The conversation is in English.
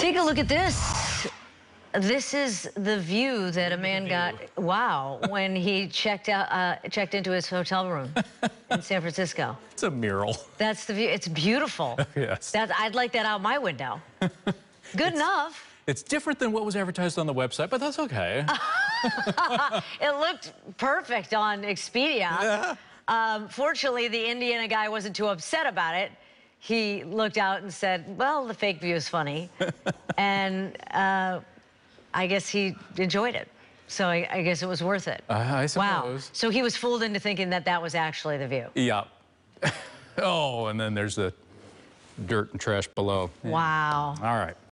Take a look at this. This is the view that a man got. Wow, when he checked out, uh, checked into his hotel room in San Francisco. It's a mural. That's the view. It's beautiful. Yes. That I'd like that out my window. Good enough. It's different than what was advertised on the website, but that's okay. It looked perfect on Expedia. Yeah. Um, fortunately, the Indiana guy wasn't too upset about it. He looked out and said, "Well, the fake view is funny," and uh, I guess he enjoyed it. So I, I guess it was worth it. Uh, I wow. So he was fooled into thinking that that was actually the view. Yeah. oh, and then there's the dirt and trash below. Yeah. Wow. All right.